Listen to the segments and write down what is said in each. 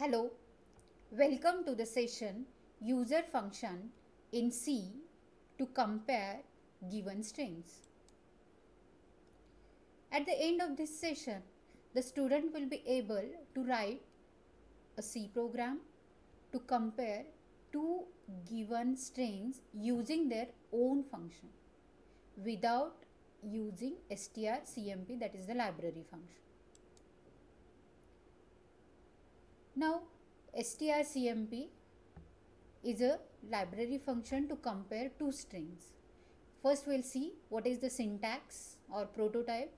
Hello, welcome to the session user function in C to compare given strings. At the end of this session, the student will be able to write a C program to compare two given strings using their own function without using strcmp that is the library function. Now strcmp is a library function to compare two strings. First we'll see what is the syntax or prototype.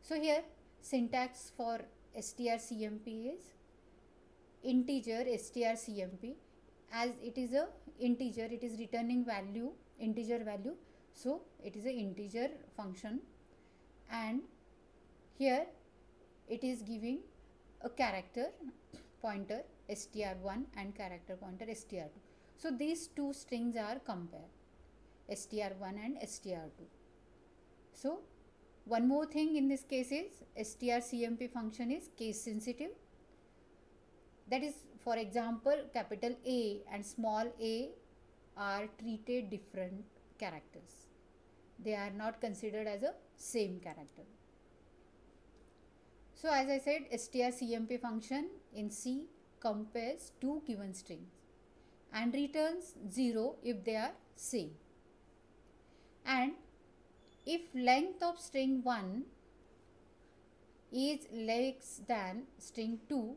So here syntax for strcmp is integer strcmp as it is a integer it is returning value integer value so it is a integer function and here it is giving a character pointer str1 and character pointer str2 so these two strings are compared str1 and str2 so one more thing in this case is strcmp function is case sensitive. That is for example capital A and small a are treated different characters. They are not considered as a same character so as I said strcmp function in C compares two given strings and returns 0 if they are same and if length of string 1 is less than string 2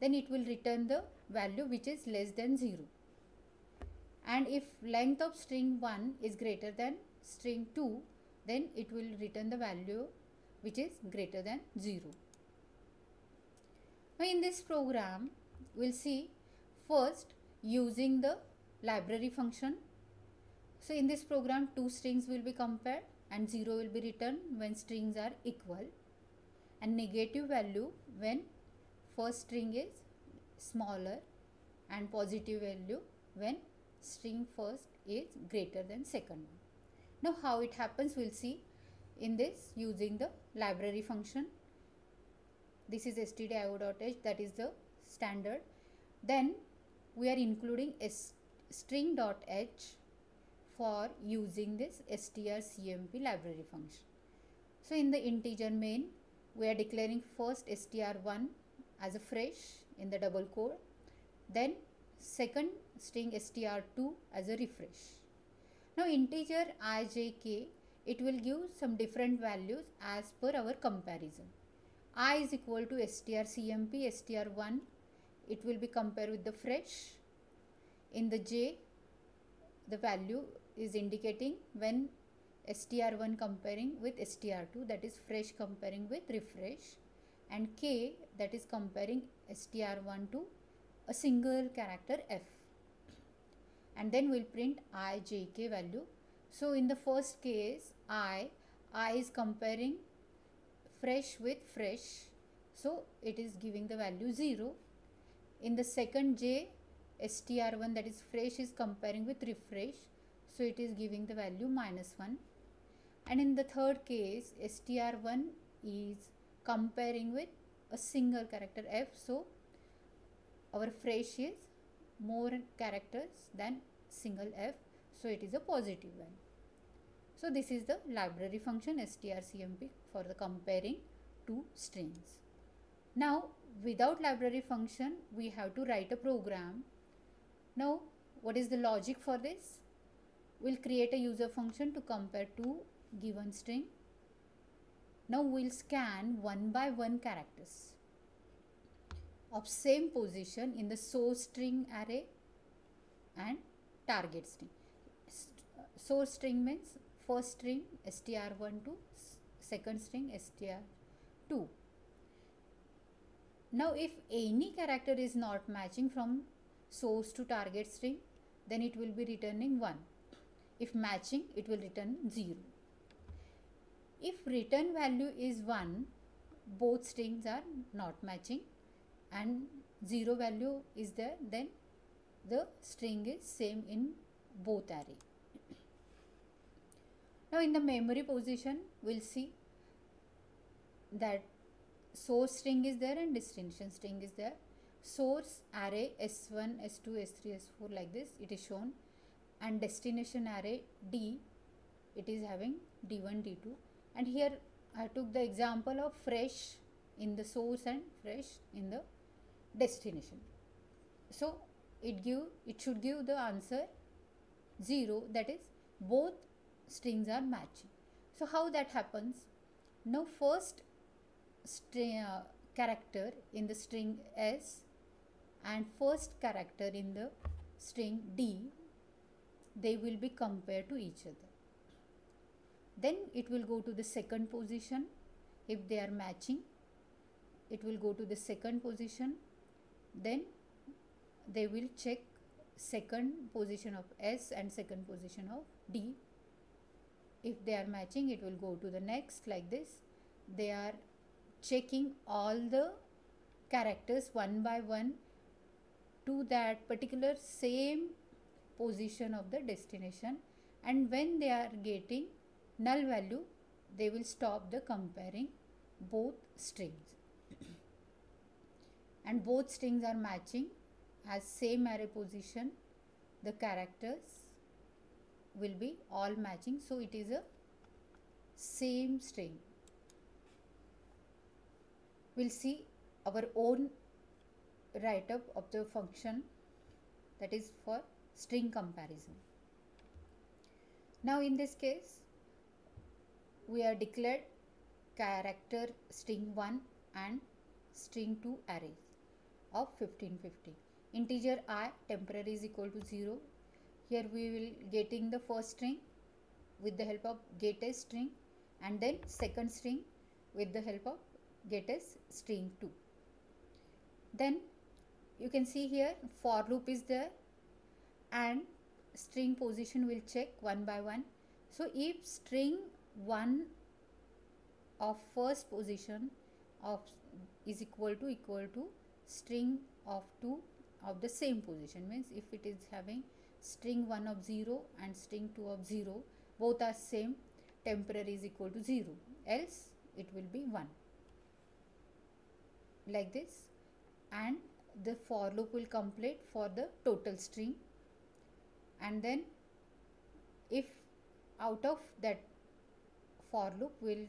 then it will return the value which is less than 0 and if length of string 1 is greater than string 2 then it will return the value which is greater than 0. Now in this program we'll see first using the library function. So in this program two strings will be compared and 0 will be returned when strings are equal and negative value when first string is smaller and positive value when string first is greater than second one. Now how it happens we'll see in this using the library function. This is stdio.h that is the standard. Then we are including string.h for using this strcmp library function. So in the integer main we are declaring first str1 as a fresh in the double quote then second string str2 as a refresh now integer ijk it will give some different values as per our comparison i is equal to strcmp str1 it will be compared with the fresh. In the j the value is indicating when str1 comparing with str2 that is fresh comparing with refresh and k that is comparing str1 to a single character f. And then we'll print i j k value. So in the first case i i is comparing fresh with fresh. So it is giving the value 0 in the second j str1 that is fresh is comparing with refresh. So it is giving the value minus 1 and in the third case str1 is comparing with a single character f. So our fresh is more characters than single f. So it is a positive one so this is the library function strcmp for the comparing two strings. Now without library function we have to write a program. Now what is the logic for this? We'll create a user function to compare two given string. Now we'll scan one by one characters of same position in the source string array and target string. Uh, source string means first string str1 to second string str2. Now if any character is not matching from source to target string then it will be returning 1. If matching it will return 0. If return value is 1, both strings are not matching and 0 value is there, then the string is same in both array. Now in the memory position, we'll see that source string is there and destination string is there. source array s1 s2 s3 s4 like this it is shown. And destination array d it is having d1 d2 and here i took the example of fresh in the source and fresh in the destination. So it give it should give the answer 0 that is both strings are matching. So how that happens? Now first string uh, character in the string s and first character in the string d they will be compared to each other. Then it will go to the second position if they are matching. It will go to the second position. Then they will check second position of S and second position of D. If they are matching, it will go to the next like this. They are checking all the characters one by one to that particular same position of the destination. And when they are getting null value they will stop the comparing both strings. And both strings are matching as same array position the characters will be all matching. So it is a same string. We'll see our own write up of the function that is for string comparison. Now in this case we are declared character string 1 and string 2 arrays of 1550 integer i temporary is equal to 0 here we will getting the first string with the help of getS string and then second string with the help of getS string 2 then you can see here for loop is there and string position will check one by one. So if string 1 of first position of is equal to equal to string of 2 of the same position means if it is having string 1 of 0 and string 2 of 0 both are same temporary is equal to 0 else it will be 1 like this and the for loop will complete for the total string. And then if out of that for loop will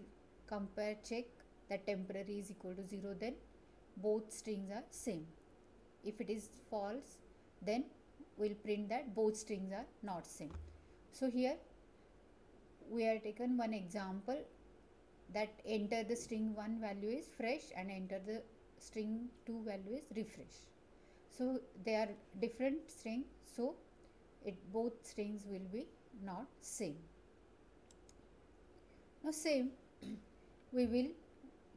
compare check that temporary is equal to 0 then both strings are same. If it is false then we'll print that both strings are not same. So here we are taken one example that enter the string 1 value is fresh and enter the string 2 value is refresh. So they are different string so it both strings will be not same. Now same we will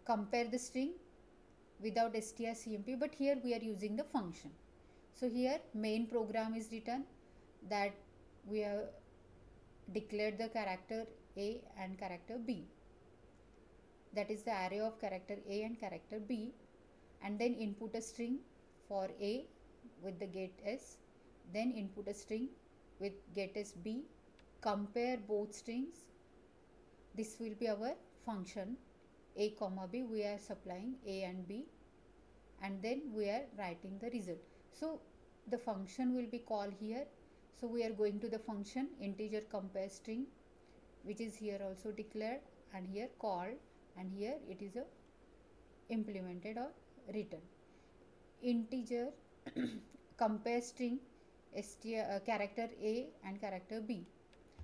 compare the string without strcmp but here we are using the function so here main program is written that we have declared the character a and character b. That is the array of character a and character b. And then input a string for a with the get s. Then input a string with get s b. Compare both strings. This will be our function. A comma b we are supplying a and b and then we are writing the result. So the function will be called here. So we are going to the function integer compare string which is here also declared and here called and here it is a implemented or written. Integer compare string str, uh, character a and character b.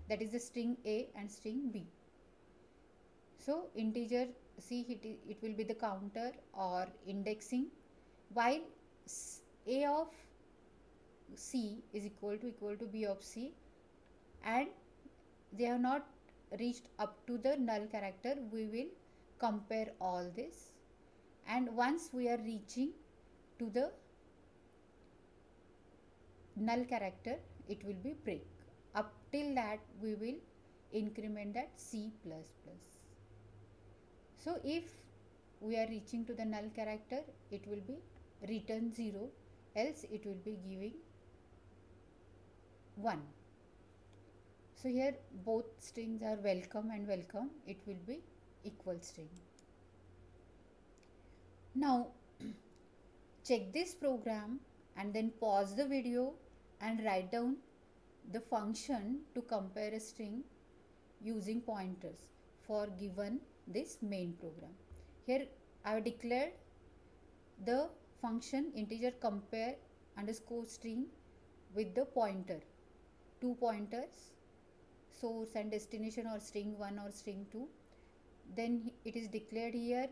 That is the string a and string b. So integer see it, it will be the counter or indexing while a of c is equal to equal to b of c and they have not reached up to the null character we will compare all this. And once we are reaching to the null character it will be break. Up till that we will increment that c plus plus. So if we are reaching to the null character, it will be return 0 else it will be giving 1. So here both strings are welcome and welcome, it will be equal string. Now check this program and then pause the video and write down the function to compare a string using pointers for given this main program. Here I have declared the function integer compare underscore string with the pointer. Two pointers source and destination or string 1 or string 2 then it is declared here.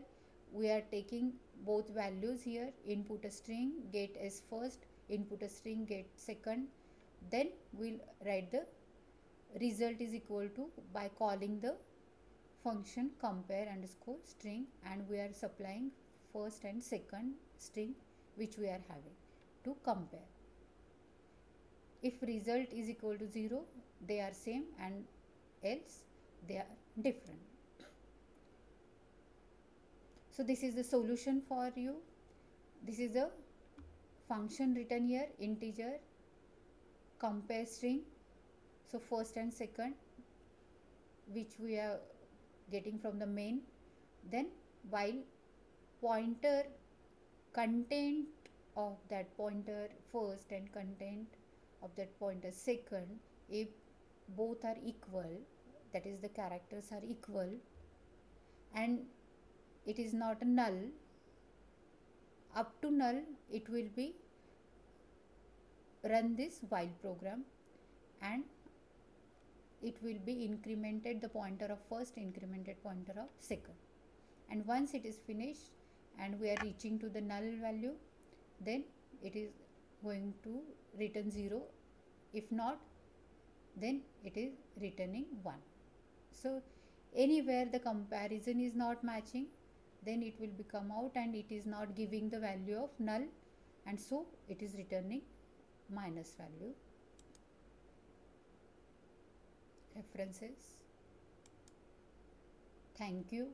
We are taking both values here. Input a string get as first. Input a string get second. Then we'll write the result is equal to by calling the function compare underscore string and we are supplying first and second string which we are having to compare. If result is equal to 0 they are same and else they are different. So this is the solution for you. This is the function written here integer compare string. So first and second which we are getting from the main. Then while pointer content of that pointer first and content of that pointer second if both are equal that is the characters are equal and it is not a null up to null it will be run this while program and it will be incremented the pointer of first incremented pointer of second. And once it is finished and we are reaching to the null value then it is going to return 0 if not then it is returning 1 so anywhere the comparison is not matching then it will become out and it is not giving the value of null and so it is returning minus value. References. Thank you